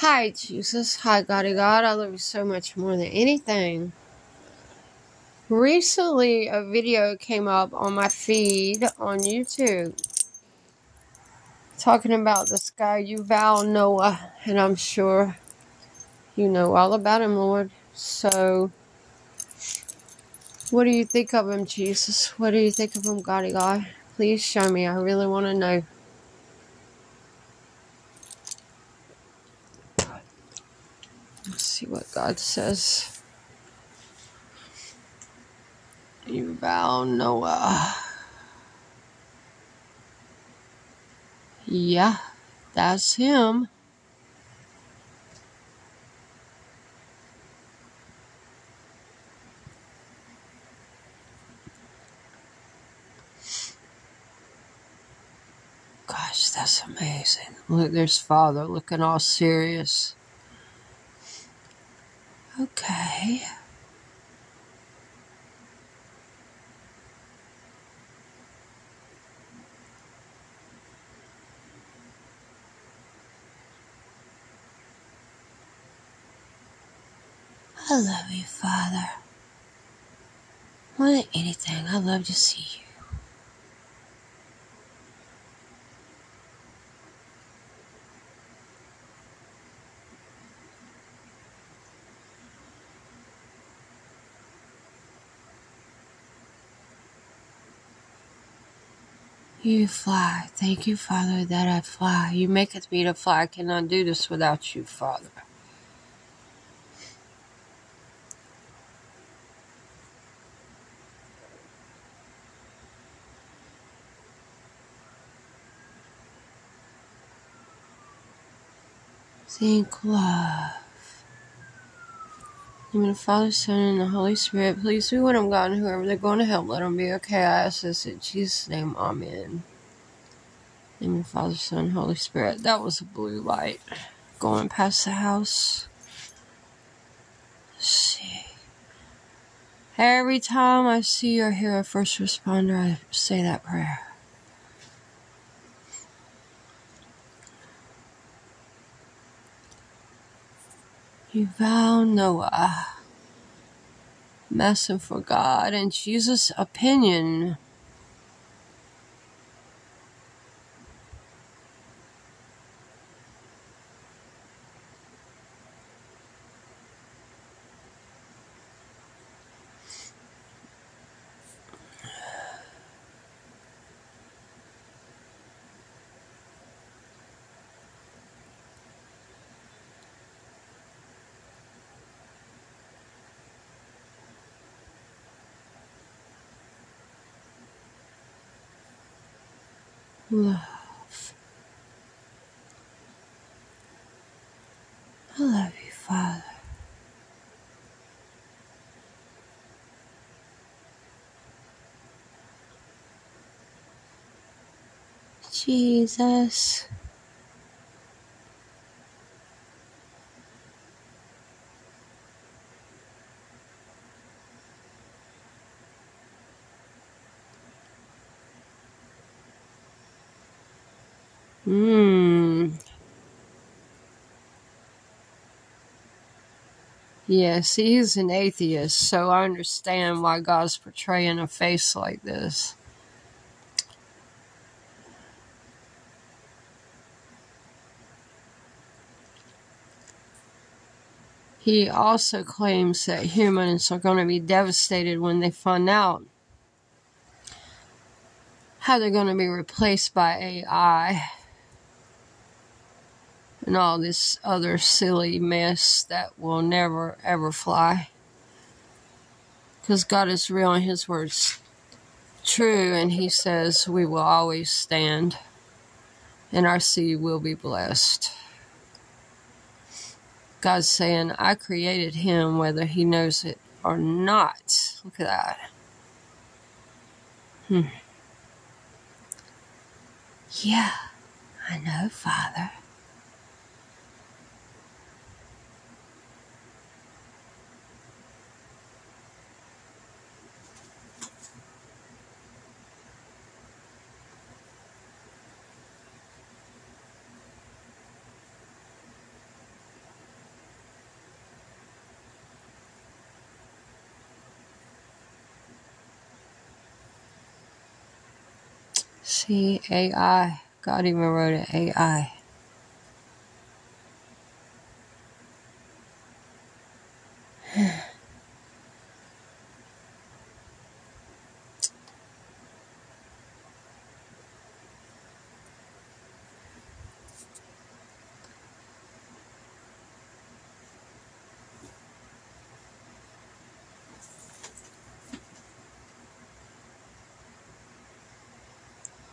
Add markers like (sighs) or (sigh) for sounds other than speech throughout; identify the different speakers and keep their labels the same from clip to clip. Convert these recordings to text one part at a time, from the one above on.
Speaker 1: Hi, Jesus. Hi, Goddy God. I love you so much more than anything. Recently, a video came up on my feed on YouTube talking about this guy, Yuval Noah, and I'm sure you know all about him, Lord. So, what do you think of him, Jesus? What do you think of him, Goddy God? Please show me. I really want to know. Let's see what God says. Yuval Noah. Yeah, that's him. Gosh, that's amazing. Look, there's Father looking all serious. Okay. I love you, Father. More than anything, I love to see you. You fly. Thank you, Father, that I fly. You maketh me to fly. I cannot do this without you, Father. Think love. In the Father, Son, and the Holy Spirit, please be with them, God, and whoever they're going to help, let them be okay. I ask this in Jesus' name, Amen. In the Father, Son, Holy Spirit. That was a blue light going past the house. Let's see. Every time I see or hear a first responder, I say that prayer. Yuval Noah. Messing for God and Jesus' opinion. Love. I love you, Father. Jesus. Mmm. Yes, he's an atheist, so I understand why God's portraying a face like this. He also claims that humans are going to be devastated when they find out how they're going to be replaced by AI and all this other silly mess that will never ever fly. Because God is real and His word's true, and He says we will always stand and our seed will be blessed. God's saying, I created him whether he knows it or not. Look at that. Hmm. Yeah, I know, Father. See, AI. God even wrote it AI. (sighs)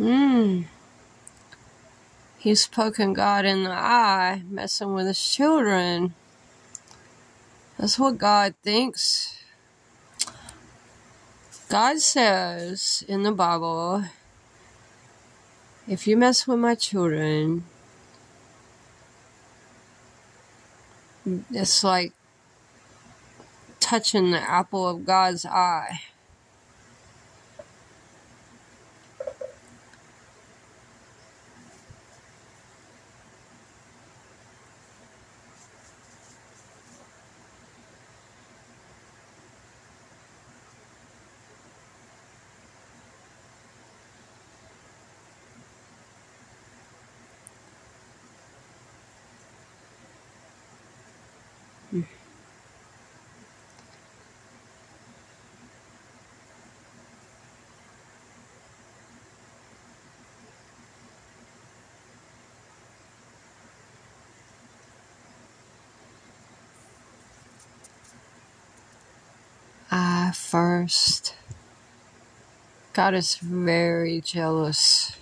Speaker 1: Hmm. He's poking God in the eye, messing with his children. That's what God thinks. God says in the Bible, if you mess with my children, it's like touching the apple of God's eye. I first. God is very jealous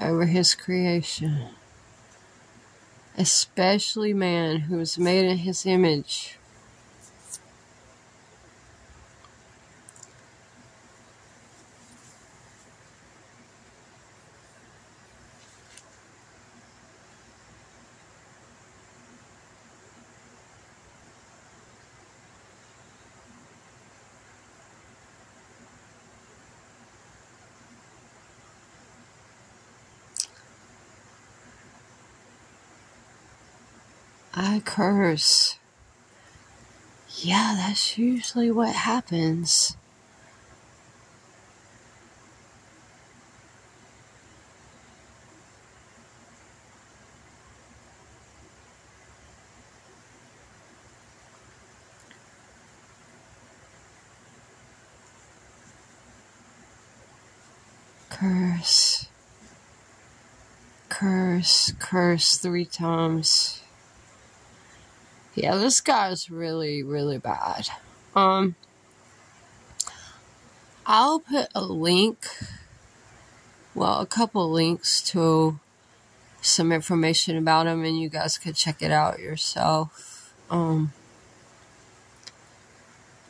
Speaker 1: over his creation, especially man who was made in his image. I curse. Yeah, that's usually what happens. Curse. Curse, curse three times. Yeah, this guy's really, really bad. Um, I'll put a link, well, a couple links to some information about him, and you guys could check it out yourself. Um,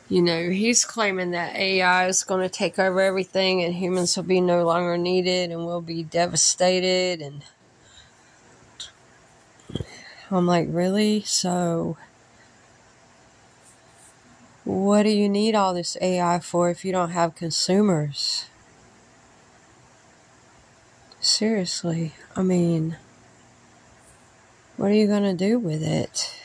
Speaker 1: you know, he's claiming that AI is going to take over everything, and humans will be no longer needed, and we'll be devastated, and I'm like, really? So, what do you need all this AI for if you don't have consumers? Seriously, I mean, what are you going to do with it?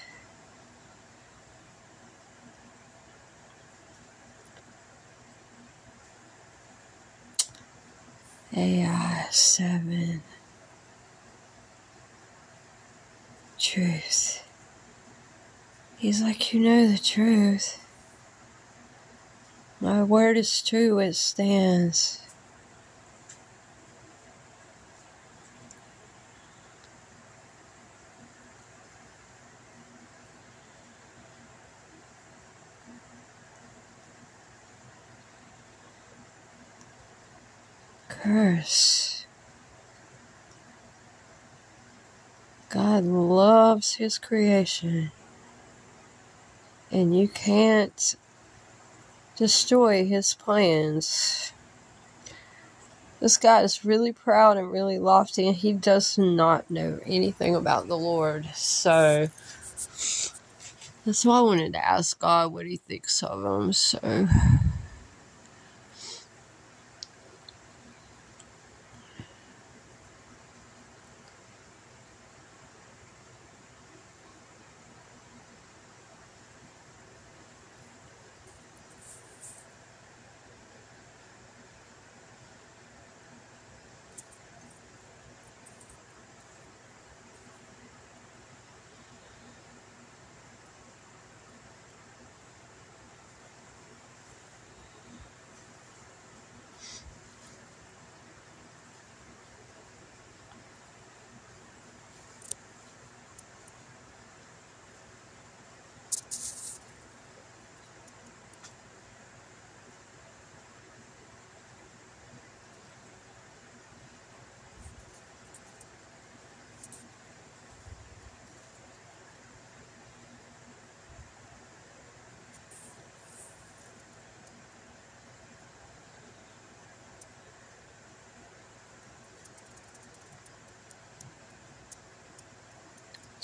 Speaker 1: AI 7 Truth. He's like, You know the truth. My word is true, it stands. Curse. God loves His creation. And you can't destroy His plans. This guy is really proud and really lofty, and he does not know anything about the Lord. So that's why I wanted to ask God what He thinks of him. So.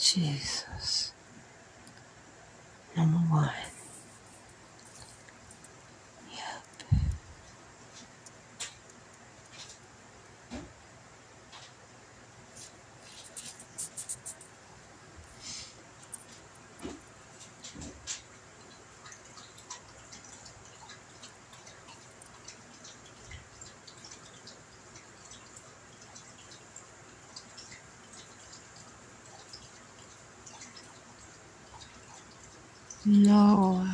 Speaker 1: Jesus. Number one. No.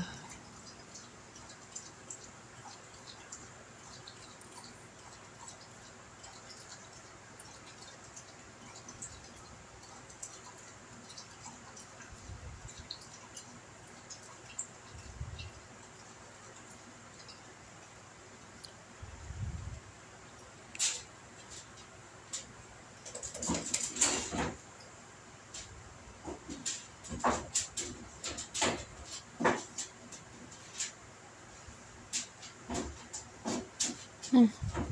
Speaker 1: Hmm.